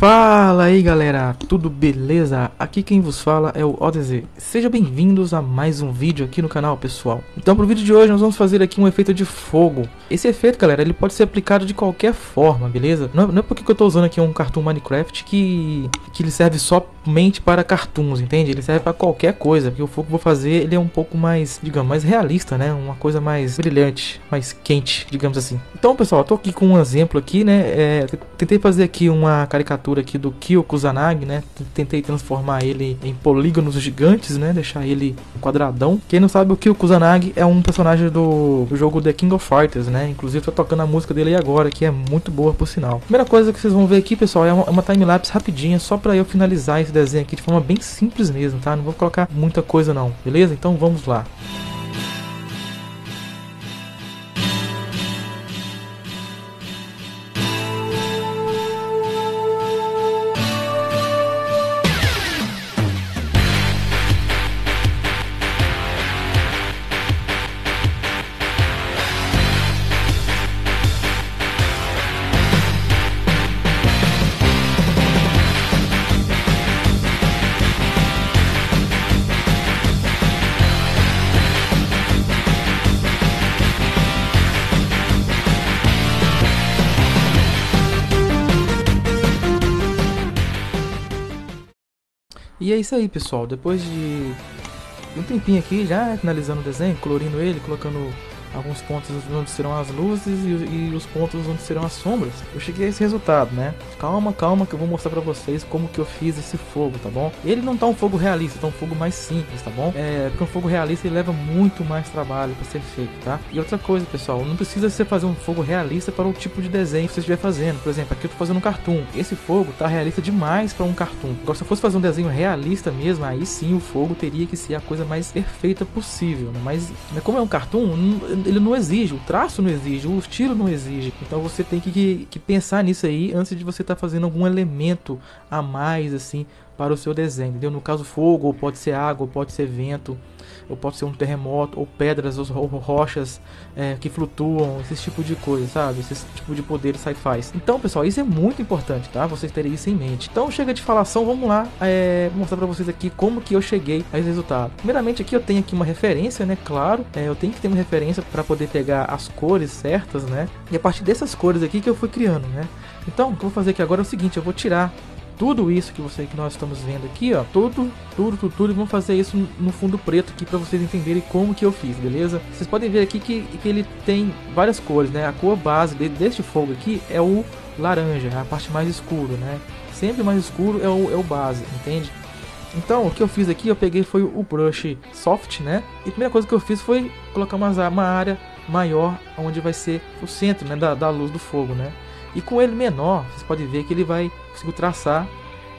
Fala aí galera, tudo beleza? Aqui quem vos fala é o ODZ. Sejam bem-vindos a mais um vídeo aqui no canal, pessoal. Então pro vídeo de hoje nós vamos fazer aqui um efeito de fogo. Esse efeito, galera, ele pode ser aplicado de qualquer forma, beleza? Não, não é porque eu tô usando aqui um cartoon Minecraft que, que ele serve somente para cartoons, entende? Ele serve para qualquer coisa, porque o fogo que eu vou fazer ele é um pouco mais, digamos, mais realista, né? Uma coisa mais brilhante, mais quente, digamos assim. Então, pessoal, eu tô aqui com um exemplo aqui, né? É, tentei fazer aqui uma caricatura aqui do Kyo Kusanagi, né? Tentei transformar ele em polígonos gigantes, né? Deixar ele quadradão. Quem não sabe, o Kyo Kusanagi é um personagem do, jogo The King of Fighters, né? Inclusive tô tocando a música dele aí agora, que é muito boa por sinal. Primeira coisa que vocês vão ver aqui, pessoal, é uma, é uma time-lapse rapidinha, só pra eu finalizar esse desenho aqui de forma bem simples mesmo, tá? Não vou colocar muita coisa não, beleza? Então vamos lá. E é isso aí, pessoal. Depois de um tempinho aqui já finalizando o desenho, colorindo ele, colocando alguns pontos onde serão as luzes e, e, os pontos onde serão as sombras. Eu cheguei a esse resultado, né? Calma, calma que eu vou mostrar pra vocês como que eu fiz esse fogo, tá bom? Ele não tá um fogo realista, tá um fogo mais simples, tá bom? É, porque um fogo realista ele leva muito mais trabalho para ser feito, tá? E outra coisa, pessoal, não precisa você fazer um fogo realista para o tipo de desenho que você estiver fazendo. Por exemplo, aqui eu tô fazendo um cartoon. Esse fogo tá realista demais para um cartoon. Agora, se eu fosse fazer um desenho realista mesmo, aí sim o fogo teria que ser a coisa mais perfeita possível, né? Mas, como é um cartoon, ele não exige, o traço não exige, o estilo não exige. Então você tem que, que pensar nisso aí antes de você estar tá fazendo algum elemento a mais assim para o seu desenho, entendeu? No caso fogo, ou pode ser água, ou pode ser vento ou pode ser um terremoto, ou pedras, ou rochas é, que flutuam, esse tipo de coisa, sabe? Esse tipo de poder sci-fi. Então, pessoal, isso é muito importante, tá? Vocês terem isso em mente. Então, chega de falação, vamos lá é, mostrar para vocês aqui como que eu cheguei a esse resultado. Primeiramente, aqui eu tenho aqui uma referência, né? Claro, é, eu tenho que ter uma referência para poder pegar as cores certas, né? E a partir dessas cores aqui que eu fui criando, né? Então, o que eu vou fazer aqui agora é o seguinte, eu vou tirar tudo isso que você que nós estamos vendo aqui, ó, tudo, tudo, tudo, tudo, vamos fazer isso no fundo preto aqui para vocês entenderem como que eu fiz, beleza? Vocês podem ver aqui que, que ele tem várias cores, né? A cor base deste fogo aqui é o laranja, a parte mais escura, né? Sempre mais escuro é o, é o base, entende? Então, o que eu fiz aqui, eu peguei foi o brush soft, né? E a primeira coisa que eu fiz foi colocar uma, uma área maior onde vai ser o centro né, da, da luz do fogo, né? E com ele menor, vocês podem ver que ele vai consigo traçar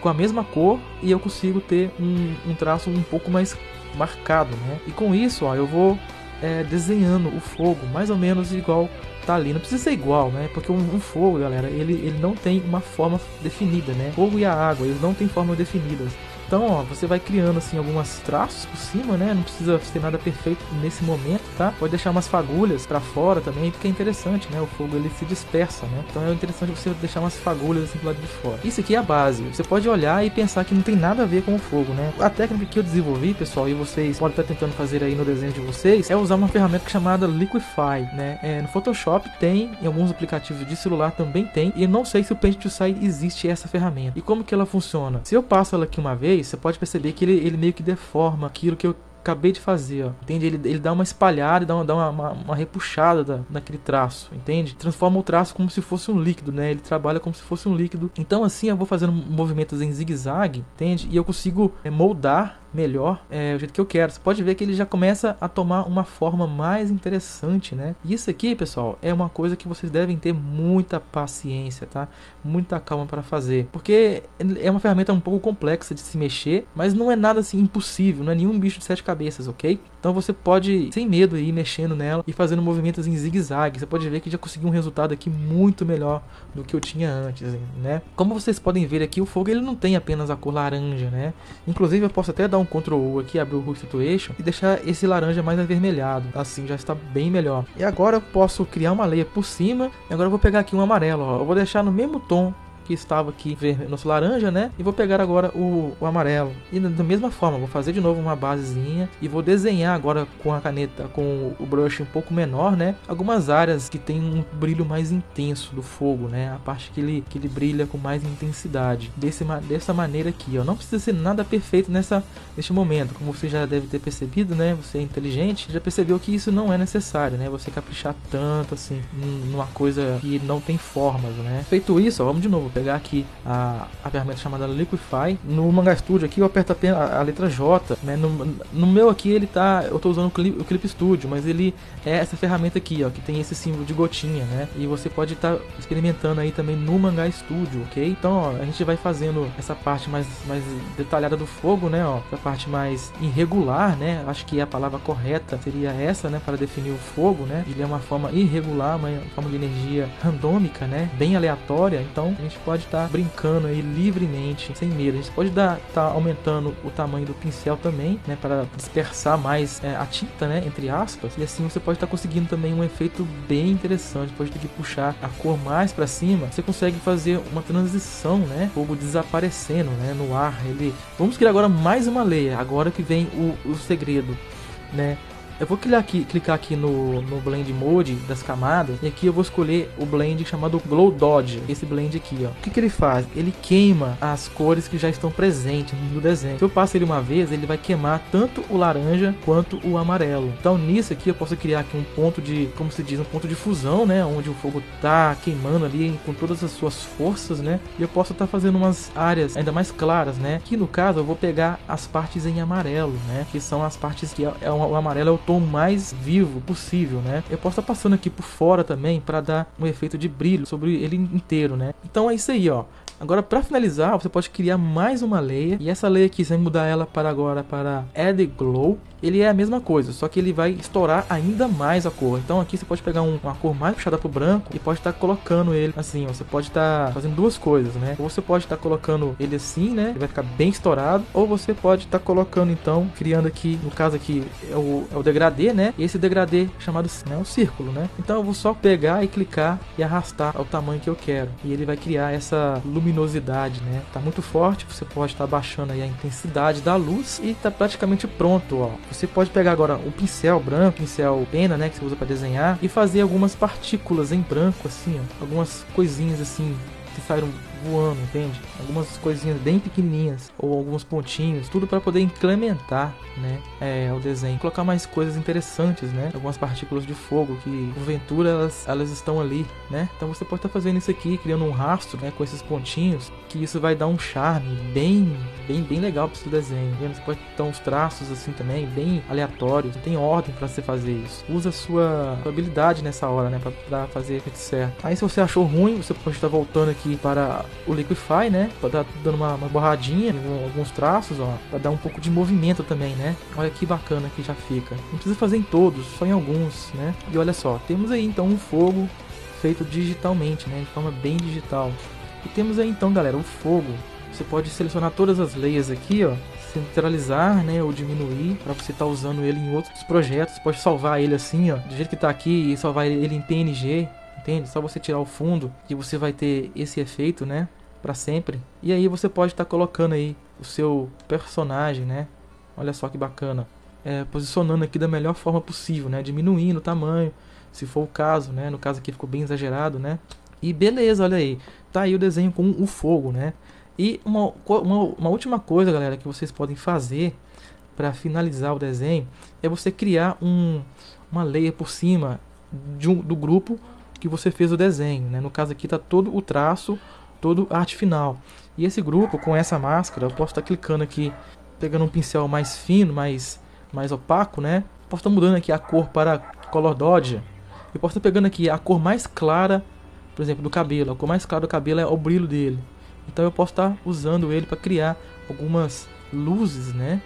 com a mesma cor e eu consigo ter um, um traço um pouco mais marcado, né? E com isso, ó, eu vou é, desenhando o fogo mais ou menos igual tá ali. Não precisa ser igual, né? Porque um, um, fogo, galera, ele, ele não tem uma forma definida, né? Fogo e a água, eles não têm forma definidas. Então, ó, você vai criando assim algumas traços por cima, né? Não precisa ser nada perfeito nesse momento, tá? Pode deixar umas fagulhas para fora também, porque é interessante, né? O fogo ele se dispersa, né? Então é interessante você deixar umas fagulhas assim do lado de fora. Isso aqui é a base. Você pode olhar e pensar que não tem nada a ver com o fogo, né? A técnica que eu desenvolvi, pessoal, e vocês podem estar tentando fazer aí no desenho de vocês, é usar uma ferramenta chamada Liquify, né? É, no Photoshop tem, em alguns aplicativos de celular também tem, e eu não sei se o Paint to Size existe essa ferramenta. E como que ela funciona? Se eu passo ela aqui uma vez, você pode perceber que ele, ele meio que deforma aquilo que eu acabei de fazer, ó. Entende? Ele, ele dá uma espalhada, dá uma, dá uma, uma repuxada da, naquele traço, entende? Transforma o traço como se fosse um líquido, né? Ele trabalha como se fosse um líquido. Então assim eu vou fazendo movimentos em zigue-zague, entende? E eu consigo é, moldar melhor é, o jeito que eu quero. Você pode ver que ele já começa a tomar uma forma mais interessante, né? E isso aqui, pessoal, é uma coisa que vocês devem ter muita paciência, tá? Muita calma para fazer, porque é uma ferramenta um pouco complexa de se mexer, mas não é nada assim impossível, não é nenhum bicho de sete cabeças, ok? Então você pode, sem medo, ir mexendo nela e fazendo movimentos em zigue-zague. Você pode ver que já consegui um resultado aqui muito melhor do que eu tinha antes, né? Como vocês podem ver aqui, o fogo ele não tem apenas a cor laranja, né? Inclusive eu posso até dar um Ctrl U aqui, abrir o Rule Situation e deixar esse laranja mais avermelhado. Assim já está bem melhor. E agora eu posso criar uma leia por cima. E agora eu vou pegar aqui um amarelo, ó. Eu vou deixar no mesmo tom que estava aqui vermelho, nosso laranja, né? E vou pegar agora o, o amarelo. E da mesma forma, vou fazer de novo uma basezinha e vou desenhar agora com a caneta, com o brush um pouco menor, né? Algumas áreas que tem um brilho mais intenso do fogo, né? A parte que ele, que ele brilha com mais intensidade. Desse, dessa maneira aqui, ó. Não precisa ser nada perfeito nessa, neste momento. Como você já deve ter percebido, né? Você é inteligente, já percebeu que isso não é necessário, né? Você caprichar tanto assim numa coisa que não tem formas, né? Feito isso, ó, vamos de novo pegar aqui a, a ferramenta chamada Liquify. No Manga Studio aqui eu aperto a, a letra J, né? No, no meu aqui ele tá, eu tô usando o Clip, o Clip Studio, mas ele é essa ferramenta aqui, ó, que tem esse símbolo de gotinha, né? E você pode estar tá experimentando aí também no Manga Studio, ok? Então, ó, a gente vai fazendo essa parte mais, mais detalhada do fogo, né? Ó, essa parte mais irregular, né? Acho que a palavra correta seria essa, né? Para definir o fogo, né? Ele é uma forma irregular, uma forma de energia randômica, né? Bem aleatória. Então, a gente pode estar tá brincando aí livremente, sem medo. A gente pode estar tá aumentando o tamanho do pincel também, né? Para dispersar mais é, a tinta, né? Entre aspas. E assim você pode estar tá conseguindo também um efeito bem interessante. Pode ter que puxar a cor mais para cima. Você consegue fazer uma transição, né? Fogo desaparecendo, né? No ar. Ele. Vamos criar agora mais uma leia. Agora que vem o, o segredo, né? Eu vou clicar aqui, clicar aqui no, no Blend Mode das camadas e aqui eu vou escolher o blend chamado Glow Dodge, esse blend aqui, ó. O que, que ele faz? Ele queima as cores que já estão presentes no desenho. Se eu passo ele uma vez, ele vai queimar tanto o laranja quanto o amarelo. Então nisso aqui eu posso criar aqui um ponto de, como se diz, um ponto de fusão, né, onde o fogo tá queimando ali com todas as suas forças, né? E eu posso estar tá fazendo umas áreas ainda mais claras, né? Que no caso eu vou pegar as partes em amarelo, né? Que são as partes que é, é o amarelo é o tom mais vivo possível, né? Eu posso estar passando aqui por fora também para dar um efeito de brilho sobre ele inteiro, né? Então é isso aí, ó. Agora, para finalizar, você pode criar mais uma layer. E essa layer aqui, você vai mudar ela para agora para Add Glow. Ele é a mesma coisa, só que ele vai estourar ainda mais a cor. Então aqui você pode pegar um, uma cor mais puxada para o branco e pode estar tá colocando ele assim. Você pode estar tá fazendo duas coisas, né? Ou você pode estar tá colocando ele assim, né? Ele vai ficar bem estourado. Ou você pode estar tá colocando então, criando aqui, no caso aqui é o, é o degradê, né? E esse degradê chamado né, círculo, né? Então eu vou só pegar e clicar e arrastar ao tamanho que eu quero. E ele vai criar essa luminosidade luminosidade, né? Tá muito forte, você pode estar tá baixando aí a intensidade da luz e tá praticamente pronto, ó. Você pode pegar agora um pincel branco, pincel pena, né, que você usa para desenhar e fazer algumas partículas em branco assim, ó, algumas coisinhas assim que saíram voando, entende? Algumas coisinhas bem pequenininhas ou alguns pontinhos, tudo para poder incrementar, né, é, o desenho, colocar mais coisas interessantes, né? Algumas partículas de fogo que, porventura, elas, elas estão ali, né? Então você pode estar tá fazendo isso aqui, criando um rastro, né, com esses pontinhos, que isso vai dar um charme bem, bem, bem legal para seu desenho. Vendo? Você pode ter uns traços assim também, bem aleatórios. Não tem ordem para você fazer isso. Usa a sua, sua habilidade nessa hora, né, para fazer certo. Aí se você achou ruim, você pode estar voltando aqui para o Liquify, né? Pra dar dando uma, uma borradinha, alguns traços, ó. Pra dar um pouco de movimento também, né? Olha que bacana que já fica. Não precisa fazer em todos, só em alguns, né? E olha só, temos aí então um fogo feito digitalmente, né? De forma bem digital. E temos aí então, galera, o fogo. Você pode selecionar todas as layers aqui, ó centralizar, né, ou diminuir para você estar tá usando ele em outros projetos. Pode salvar ele assim, ó, do jeito que está aqui e salvar ele em PNG, entende? Só você tirar o fundo que você vai ter esse efeito, né? para sempre. E aí você pode estar tá colocando aí o seu personagem, né? Olha só que bacana. É, posicionando aqui da melhor forma possível, né? Diminuindo o tamanho, se for o caso, né? No caso aqui ficou bem exagerado, né? E beleza, olha aí. Tá aí o desenho com o fogo, né? E uma, uma, uma última coisa, galera, que vocês podem fazer para finalizar o desenho é você criar um, uma layer por cima um, do grupo que você fez o desenho, né? No caso aqui tá todo o traço todo a arte final. E esse grupo, com essa máscara, eu posso estar clicando aqui, pegando um pincel mais fino, mais, mais opaco, né? Posso estar mudando aqui a cor para Color Dodge. Eu posso estar pegando aqui a cor mais clara, por exemplo, do cabelo. A cor mais clara do cabelo é o brilho dele. Então eu posso estar usando ele para criar algumas luzes, né?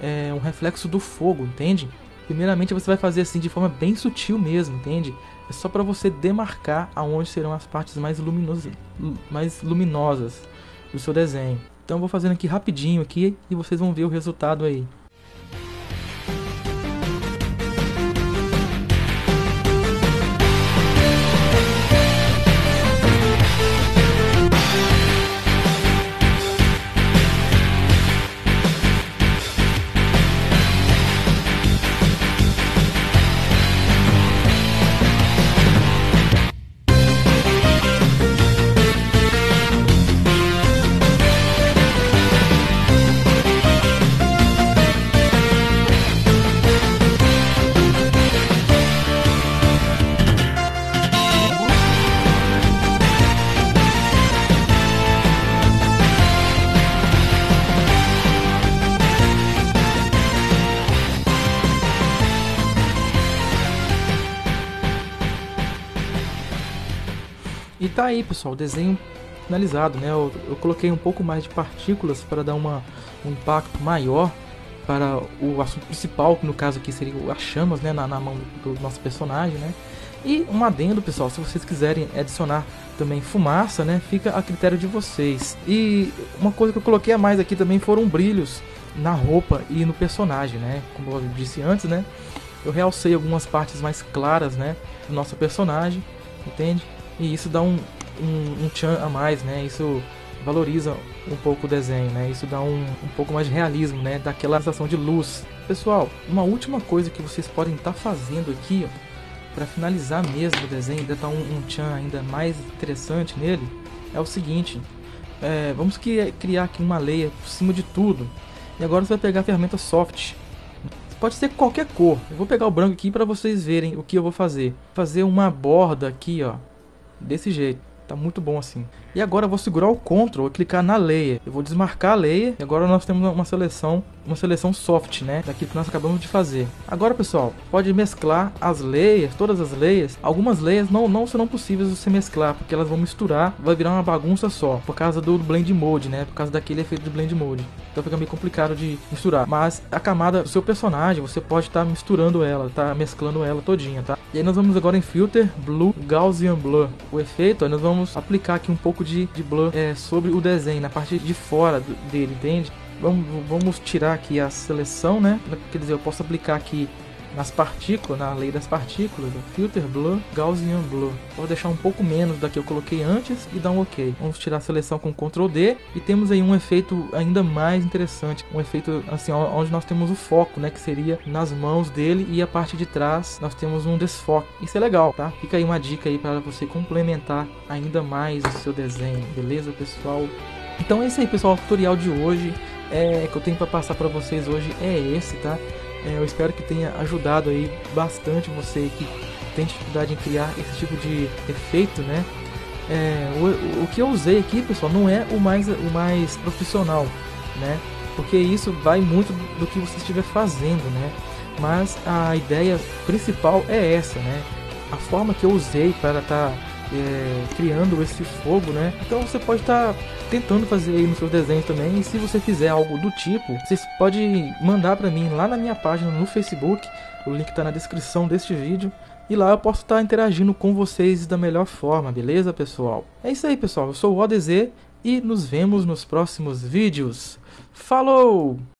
É um reflexo do fogo, entende? Primeiramente você vai fazer assim de forma bem sutil mesmo, entende? É só para você demarcar aonde serão as partes mais luminosas, mais luminosas do seu desenho. Então vou fazendo aqui rapidinho aqui e vocês vão ver o resultado aí. Tá aí, pessoal, o desenho finalizado, né? Eu, eu coloquei um pouco mais de partículas para dar uma, um impacto maior para o assunto principal, que no caso aqui seria as chamas, né, na, na mão do, nosso personagem, né? E um adendo, pessoal, se vocês quiserem adicionar também fumaça, né, fica a critério de vocês. E uma coisa que eu coloquei a mais aqui também foram brilhos na roupa e no personagem, né? Como eu disse antes, né? Eu realcei algumas partes mais claras, né, do nosso personagem, entende? E isso dá um, um, um tchan a mais, né? Isso valoriza um pouco o desenho, né? Isso dá um, um pouco mais de realismo, né? Daquela sensação de luz. Pessoal, uma última coisa que vocês podem estar tá fazendo aqui, para finalizar mesmo o desenho, dar um, um tchan ainda mais interessante nele, é o seguinte. É, vamos criar aqui uma leia por cima de tudo. E agora você vai pegar a ferramenta soft. Pode ser qualquer cor. Eu vou pegar o branco aqui para vocês verem o que eu vou fazer. Fazer uma borda aqui, ó, desse jeito. Tá muito bom assim. E agora eu vou segurar o Ctrl e clicar na layer. Eu vou desmarcar a layer e agora nós temos uma seleção, uma seleção soft, né? Daquilo que nós acabamos de fazer. Agora, pessoal, pode mesclar as layers, todas as layers. Algumas layers não, não serão possíveis você mesclar, porque elas vão misturar, vai virar uma bagunça só, por causa do Blend Mode, né? Por causa daquele efeito de Blend Mode. Então fica meio complicado de misturar. Mas a camada do seu personagem, você pode estar tá misturando ela, tá mesclando ela todinha, tá? E aí nós vamos agora em Filter, Blue, Gaussian Blur. O efeito, nós vamos aplicar aqui um pouco de, de blur é, sobre o desenho, na parte de fora do, dele, entende? Vamos, vamos tirar aqui a seleção, né? Quer dizer, eu posso aplicar aqui nas partículas, na lei das partículas, filter blur, Gaussian blur. Vou deixar um pouco menos da que eu coloquei antes e dar um OK. Vamos tirar a seleção com Ctrl D e temos aí um efeito ainda mais interessante, um efeito assim onde nós temos o foco, né, que seria nas mãos dele e a parte de trás nós temos um desfoque. Isso é legal, tá? Fica aí uma dica aí para você complementar ainda mais o seu desenho, beleza, pessoal? Então é isso aí, pessoal. O tutorial de hoje é, que eu tenho para passar para vocês hoje é esse, tá? É, eu espero que tenha ajudado aí bastante você que tem dificuldade em criar esse tipo de efeito, né? É, o, o, que eu usei aqui, pessoal, não é o mais, o mais profissional, né? Porque isso vai muito do que você estiver fazendo, né? Mas a ideia principal é essa, né? A forma que eu usei para estar tá é, criando esse fogo, né? Então você pode estar tá tentando fazer aí nos seus desenhos também. E se você fizer algo do tipo, vocês podem mandar para mim lá na minha página no Facebook. O link está na descrição deste vídeo. E lá eu posso estar tá interagindo com vocês da melhor forma, beleza, pessoal? É isso aí, pessoal. Eu sou o ODZ e nos vemos nos próximos vídeos. Falou!